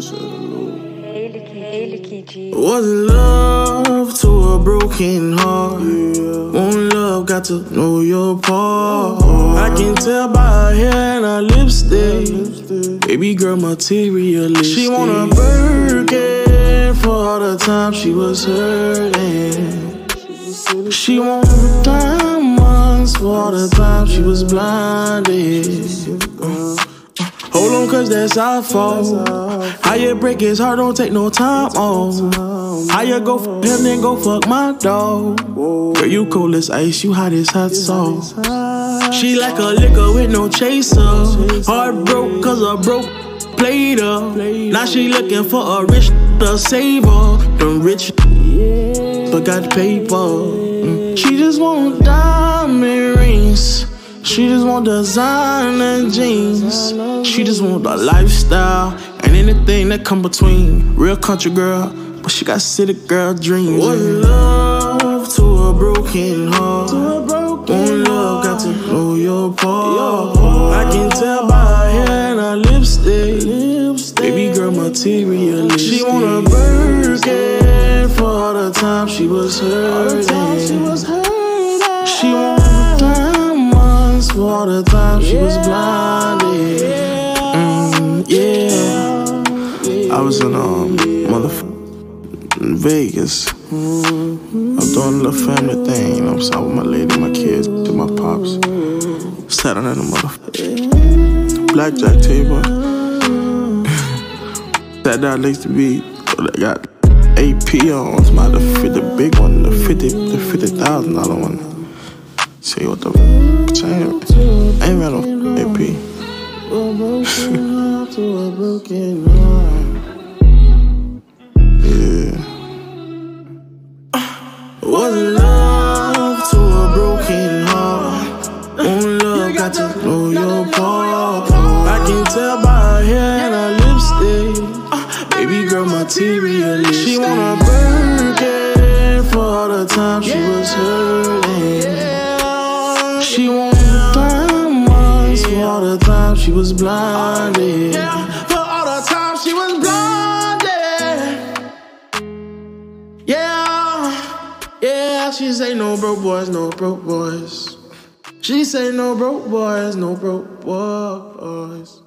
Você era louco. Ele que, ele que diz. Was love to a broken heart? One love got to know your part. I can tell by her hair and her lipstick. Baby girl, materialistic. She want a Birkin for all the time she was hurting. She want diamonds for all the time she was blinded. Uh. On, cause that's our fault. How you break his heart, don't take no time off. How you go fuck him, then go fuck my dog. Girl, you cold as ice, you hot as hot sauce. She like a liquor with no chaser. Heart broke, cause a broke played her. Now she looking for a rich to save her. Them rich but got paper. Mm. She just want diamond rings. She just want designer jeans. She just want the lifestyle and anything that come between. Real country girl, but she got city girl dreams. One love to a broken heart. One love got to know your part. I can tell by her hair and her lipstick. Baby girl, materialistic. She want a Birkin for all the time she was hurting. She want diamonds for all the time she was blinded. I was in um motherfucker in Vegas. I'm doing a little family thing, you know I'm saying, with my lady, my kids, my pops. Sat on that motherfucker. Blackjack table. Sat down next to me. I got AP on. It's my the, the big one, the fifty, the fifty thousand dollar one. See what the f- I ain't got no AP. tell by her hair and her lipstick. Baby girl, materialistic. She want a Birkin for all the time she was hurting. She want diamonds for all the time she was blinded. For all the time she was blinded. Yeah, yeah. She say no broke boys, no broke boys. She say no broke boys, no broke boys.